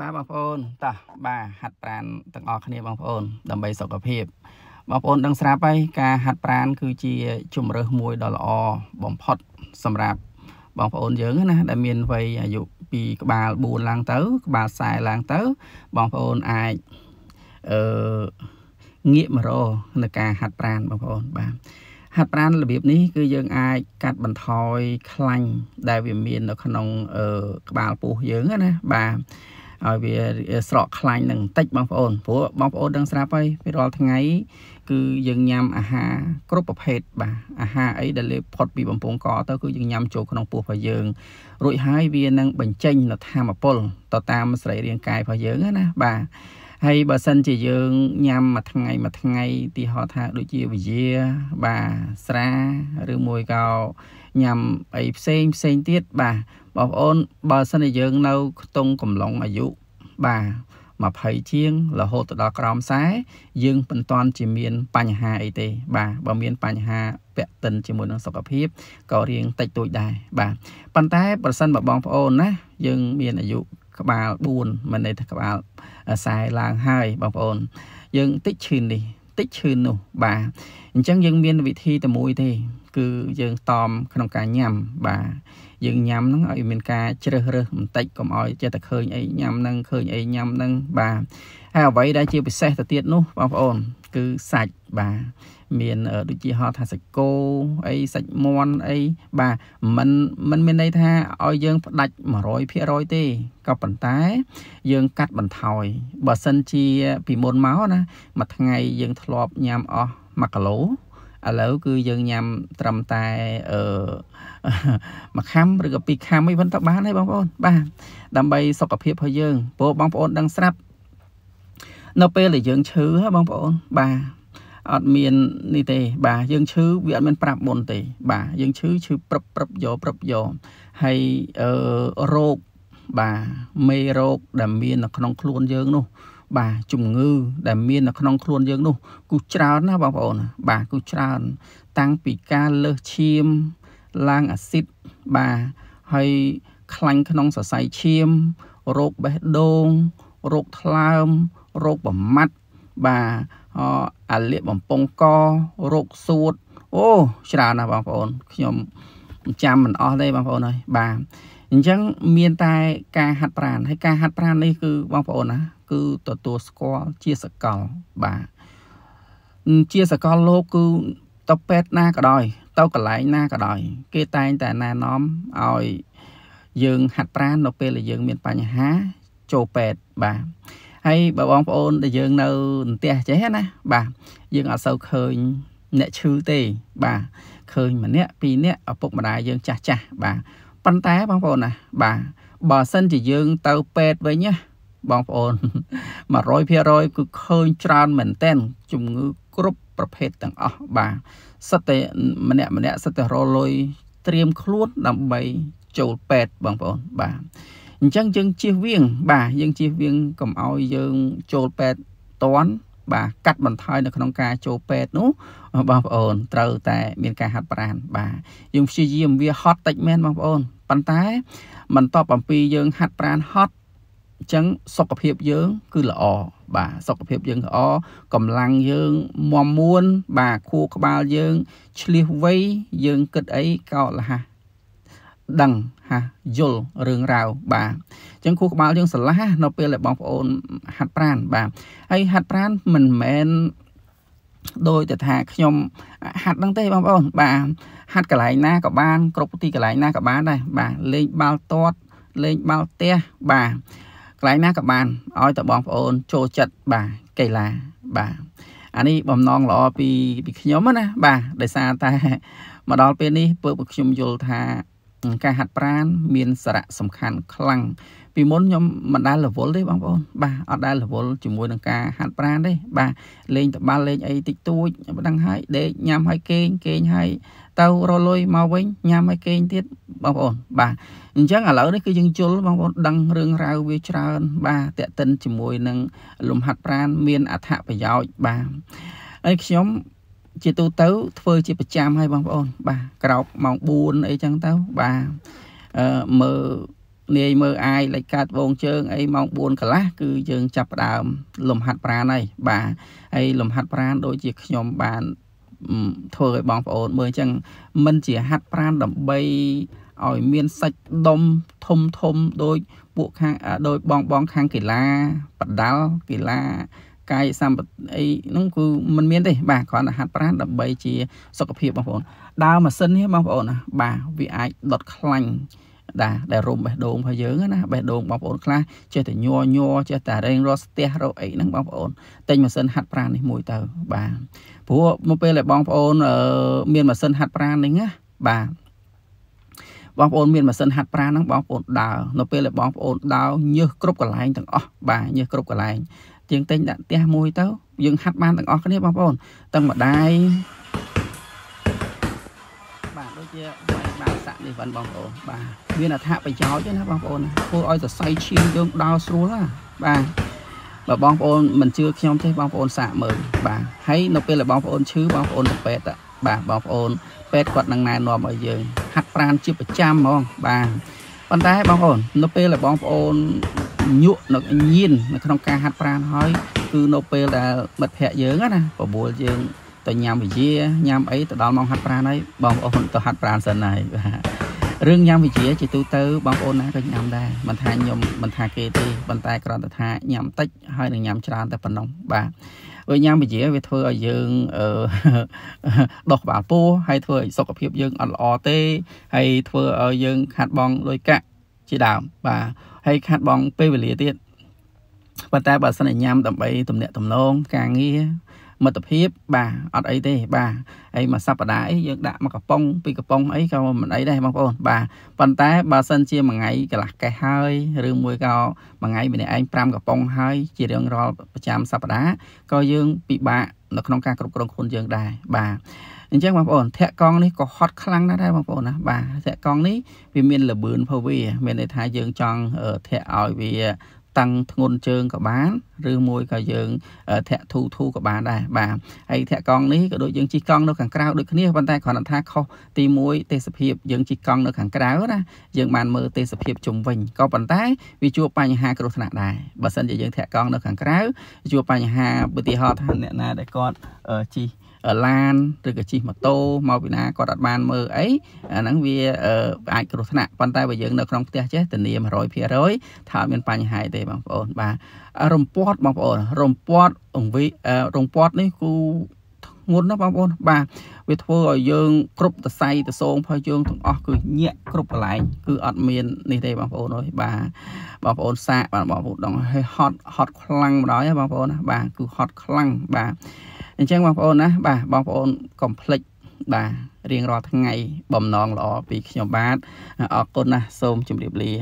បាទបងប្អូនតោះបាទហាត់ប្រាណទាំងអស់គ្នាបងប្អូន ដើម្បីសុខភាពបងប្អូនដឹងស្រាប់ហើយការហាត់ប្រាណគឺជាជំរើសមួយដ៏ល្អបំផុតសម្រាប់បងប្អូនយើងណាដែលមានវ័យអាយុពីក្បាល4ឡើងទៅ ក្បាល40ឡើងទៅ បងប្អូនអាចអឺងាកមករកនៅការហាត់ប្រាណបងប្អូនបាទហាត់ប្រាណរបៀបនេះគឺយើងអាចកាត់បន្ថយខ្លាញ់ដែលវាមាននៅក្នុងក្បាលពោះយើងណាបាទ ឲ្យវាស្រកខ្លាញ់នឹងបន្តិចបងប្អូនព្រោះបងប្អូនដឹងស្រាប់ហើយពីរាល់ថ្ងៃគឺយើងញ៉ាំអាហារគ្រប់ប្រភេទបាទអាហារអីដែលលេបផុតពីបំពង់កទៅគឺយើងញ៉ាំចូលក្នុងពោះរបស់យើងរួចហើយវានឹងបញ្ចេញនៅធម៌ពលទៅតាមសរីរាង្គកាយរបស់យើងណាបាទហើយបើសិនជាយើងញ៉ាំមួយថ្ងៃមួយថ្ងៃទីហោថាដូចជាវិយាបាទស្រាឬមួយក៏ ញ៉ាំអីផ្សេងផ្សេងទៀតបាទបងប្អូនបើសិនជាយើងនៅខ្ទង់កំឡុងអាយុបាទ20ជាងរហូតទៅដល់ក្រោម40យើងមិនតាន់ជាមានបញ្ហាអីទេបាទបើមានបញ្ហាពាក់ទិនជាមួយនឹងសុខភាពក៏រៀងតិចតួចដែរបាទប៉ុន្តែប្រសិនបើបងប្អូនណាយើងមានអាយុក្បាល4មិនន័យថាក្បាល40ឡើងហើយបងប្អូន យើងតិចឈឺនេះតិចឈឺនោះបាទអញ្ចឹងយើងមានវិធីតែមួយទេ គឺយើងតอมក្នុងការញ៉ាំបាទយើងញ៉ាំហ្នឹងឲ្យមានការជ្រើសរើសបន្តិចកុំឲ្យចេះតែឃើញអីញ៉ាំហ្នឹងឃើញអីញ៉ាំហ្នឹងបាទហើយអ្វីដែលជាពិសេសទៅទៀតនោះបងប្អូន គឺសាច់បាទមានដូចជាហៅថាសាច់គោអីសាច់មាន់អីបាទมันมันមានន័យថាឲ្យយើងផ្ដាច់100%ទេក៏ប៉ុន្តែ យើងកាត់បន្ថយបើសិនជាពីមុនមកណាមួយថ្ងៃយើងធ្លាប់ញ៉ាំអស់1គីឡូ ឥឡូវគឺយើងញ៉ាំត្រឹមតែអឺមួយខាំឬក៏ពីរខាំអី vẫn ទៅបានហើយបងប្អូនបាទដើម្បីសុខភាពរបស់យើងព្រោះបងប្អូនដឹងស្រាប់នៅពេលដែលយើងឈឺហ៎បងប្អូនបាទអត់មាននេះទេ បាទយើងឈឺវាអត់មានប្រាប់មុនទេ បាទយើងឈឺឈឺព្រឹបព្រឹបយកព្រឹបយកហើយអឺរោគបាទមេរោគដែលមាននៅក្នុងខ្លួនយើងនោះ បាទជំងឺ ដែលមាននៅក្នុងខ្លួនយើងនោះគឺច្រើនណាបងប្អូនបាទគឺច្រើន តាំងពីការលើសឈាមឡើងអាស៊ីតបាទហើយខ្លាញ់ក្នុងសរសៃឈាមរោគបេះដូងរោគថ្លើមរោគបំមាត់បាទអាលៀកបំពង់ករោគសួតអូច្រើនណាស់បងប្អូនខ្ញុំចាំមិនអស់ទេបងប្អូនអើយបាទអញ្ចឹងមានតែការហាត់ប្រាណហើយការហាត់ប្រាណនេះគឺបងប្អូនណា គឺទទួលស្គាល់ជាសកលបាទជាសកលលោកគឺទៅពេទ្យណាក៏ដោយទៅកន្លែងណាក៏ដោយ គេតែងតែណែនាំឲ្យយើងហាត់ប្រាណនៅពេលដែលយើងមានបញ្ហាចូលពេទ្យបាទហើយបើបងប្អូនដែលយើងនៅផ្ទះចេះណាបាទយើងអត់សូវឃើញអ្នកឈឺទេបាទឃើញម្នាក់ពីរនាក់ឪពុកម្ដាយយើងចាស់ចាស់បាទប៉ុន្តែបងប្អូនណាបាទបើសិនជាយើងទៅពេទ្យវិញណា បងប្អូន100%គឺឃើញច្រើនមែនតែនជំងឺគ្រប់ប្រភេទទាំងអស់បាទសិតតែម្នាក់ម្នាក់សិតតែរលុយត្រៀមខ្លួនដើម្បីចូលពេទ្យបងប្អូនបាទអញ្ចឹងយើងជៀសវាង បាទយើងជៀសវាងកុំឲ្យយើងចូលពេទ្យតន់បាទកាត់បន្ថយនៅក្នុងការចូលពេទ្យនោះបងប្អូនត្រូវតែមានការហាត់ប្រាណបាទយើងព្យាយាមវាហត់តិចមែនបងប្អូនប៉ុន្តែបន្ទាប់អំពីយើងហាត់ប្រាណហត់ អញ្ចឹងសុខភាពយើង គឺល្អបាទសុខភាពយើងល្អកម្លាំងយើងមមមួន បាទខួរក្បាលយើងឆ្លៀសវៃយើងគិតអីក៏លះដឹងហាយល់រឿងរ៉ាវបាទអញ្ចឹងខួរក្បាលយើងស្រឡះនៅពេលដែលបងប្អូនហាត់ប្រាណបាទហើយហាត់ប្រាណមិនមែនដោយតែថាខ្ញុំហាត់ហ្នឹងទេបងប្អូនបាទហាត់កន្លែងណាក៏បាន គ្រប់ទីកន្លែងណាក៏បានដែរបាទលេងបាល់ទាត់លេងបាល់ទះបាទក ន្លែងណាក៏បានឲ្យតែបងប្អូនចូលចិត្តបាទកីឡាបាទអានេះបំណងល្អពីពីខ្ញុំណាបាទដោយសារតែមកដល់ពេលនេះពើខ្ញុំយល់ថា ការហាត់ប្រាណមានសារៈសំខាន់ខ្លាំងពីមុនខ្ញុំមិនដែលរវល់ទេបងប្អូនបាទអត់ដែលរវល់ជាមួយនឹងការហាត់ប្រាណទេបាទលេងតបាល់លេងអីតិចតួចមិនដឹងហើយដេកញ៉ាំហើយគេងគេងហើយទៅរលុយមកវិញញ៉ាំហើយគេងទៀតបងប្អូនបាទអញ្ចឹងឥឡូវនេះគឺយើងជល់បងប្អូនដឹងរឿងរ៉ាវវាច្រើន បាទតេតិនជាមួយនឹងលំហាត់ប្រាណមានអត្ថប្រយោជន៍បាទហើយខ្ញុំ ជាទូទៅធ្វើជាប្រចាំហើយបងប្អូន បាទក្រោកម៉ោង4អីចឹងទៅបាទអឺមើលនាយមើលអាយលេចកាត់វងជើងអីម៉ោង4កន្លះគឺយើងចាប់ផ្ដើមលំហាត់ប្រាណហើយបាទហើយលំហាត់ប្រាណដូចជាខ្ញុំបានធ្វើឲ្យបងប្អូនមើលអញ្ចឹងមិនជាហាត់ប្រាណដើម្បីឲ្យមានសាច់ដុំធំធំដោយពួកខាងដោយបងបងខាងកីឡាបដាល់កីឡា កាយសម្បត្តិអីហ្នឹងគឺมันមានទេបាទគ្រាន់តែហាត់ប្រាណដើម្បីជា សុខភាពបងប្អូនដើរម៉ាស៊ីននេះបងប្អូនណាបាទវាអាចដុតខ្លាញ់ដែរដែលរុំបេះដូងរបស់យើងណាបេះដូងបងប្អូនខ្លះចេះតែញ័រញ័រចេះតែរែងរស់ស្ទះរកអីហ្នឹងបងប្អូនទិញម៉ាស៊ីនហាត់ប្រាណនេះមួយទៅបាទព្រោះមកពេលដែលបងប្អូនមានម៉ាស៊ីនហាត់ប្រាណនេះណាបាទបងប្អូនមានម៉ាស៊ីនហាត់ប្រាណហ្នឹងបងប្អូនដើរនៅពេលដែលបងប្អូនដើរញើសគ្រប់កន្លែងទាំងអស់បាទញើសគ្រប់កន្លែង ជាងទិញដាក់ផ្ទះមួយទៅយើងហាត់បានទាំងអស់គ្នាបងប្អូនទាំងម្ដាយបាទដូចជាបាយបានសាក់នេះវិញបងប្អូនបាទមានអត្ថប្រយោជន៍ណាបងប្អូនធ្វើឲ្យសរសៃឈាមយើងដើរស្រួលណាបាទបើបងប្អូនមិនជឿខ្ញុំទេបងប្អូនសាកមើលបាទហើយនៅពេលដែលបងប្អូនឈឺបងប្អូនទៅពេទ្យបាទបងប្អូនពេទ្យគាត់នឹងណែនាំឲ្យយើងហាត់ប្រាណជាប្រចាំហ្មងបាទប៉ុន្តែបងប្អូននៅពេលដែលបងប្អូន ញក់នៅញៀននៅក្នុងការហាត់ប្រាណហើយគឺនៅពេលដែលមិត្តភ័ក្ដិយើងណាបបួលយើងទៅញ៉ាំវិជាញ៉ាំអីទៅដល់ម៉ោងហាត់ប្រាណហើយបងប្អូនទៅហាត់ប្រាណសិនហើយបាទរឿងញ៉ាំវិជាជាទូទៅបងប្អូនណាក៏ញ៉ាំដែរមិនថាខ្ញុំមិនថាគេទេប៉ុន្តែគ្រាន់តែថាញ៉ាំតិចហើយនឹងញ៉ាំច្រើនតែប៉ុណ្ណោះបាទវាញ៉ាំវិជាវាធ្វើឲ្យយើងអឺដោះក្បាលពោះហើយធ្វើឲ្យសុខភាពយើងអត់ល្អទេហើយធ្វើឲ្យយើងខាត់បងលុយកាក់ ជាដើមបាទហើយខាត់បងពេលវេលាទៀតប៉ុន្តែបើសិនជាញ៉ាំដើម្បីទំនាក់ទំនងការងារមិត្តភាពបាទអត់អីទេបាទហើយមួយសប្តាហ៍អីយើងដាក់មកកំប៉ុងពីកំប៉ុងអីក៏មិនអីដែរបងប្អូនបាទប៉ុន្តែបើសិនជាមួយថ្ងៃកន្លះកេះហើយឬមួយក៏មួយថ្ងៃម្នាក់ឯង5កំប៉ុងហើយជារៀងរាល់ប្រចាំសប្តាហ៍ក៏យើងពិបាកនៅក្នុងការគ្រប់គ្រងខ្លួនយើងដែរបាទ អញ្ចឹងបងប្អូនធាក់កង់នេះក៏ហត់ខ្លាំងណាស់ដែរបងប្អូនណាបាទធាក់កង់នេះវាមានលបឿនផវា មានន័យថាយើងចង់ធាក់ឲ្យវាតាំងធ្ងន់ជើងក៏បានឬមួយក៏យើងធាក់ធូធូក៏បានដែរបាទហើយធាក់កង់នេះក៏ដូចយើងជិះកង់នៅខាងក្រៅដូចគ្នាប៉ុន្តែគ្រាន់តែថាខុសទី1ទេសភាពយើងជិះកង់នៅខាងក្រៅណាយើងបានមើលទេសភាពជុំវិញក៏ប៉ុន្តែវាជួបបញ្ហាគ្រោះថ្នាក់ដែរបើសិនជាយើងធាក់កង់នៅខាងក្រៅជួបបញ្ហាឧទាហរណ៍ថាអ្នកណាដែលគាត់ជិះ ឡានឬក៏ជិះម៉ូតូមកពីណាគាត់អត់បានមើលអីអាហ្នឹងវាអាចគ្រោះថ្នាក់ប៉ុន្តែបើយើងនៅក្នុងផ្ទះចេះធានា100%ថាអត់មានបញ្ហាទេបងប្អូនបាទរំពាត់បងប្អូនរំពាត់អង្វីរំពាត់នេះគូធ្ងន់ណាស់បងប្អូនបាទវាធ្វើឲ្យយើងគ្រប់តសៃតសងរបស់យើងទាំងអស់គឺញាក់គ្រប់កន្លែងគឺអត់មាននេះទេបងប្អូនអើយបាទបងប្អូនសាកបាទបងប្អូនដងឲ្យហត់ហត់ខ្លាំងម្ដងណាបងប្អូនណាបាទគឺហត់ខ្លាំងបាទ អញ្ចឹងបងប្អូនណាបាទបងប្អូនកុំភ្លេចបាទរៀងរាល់ថ្ងៃបំណងល្អពីខ្ញុំបាទអរគុណណាស់សូមជម្រាបលា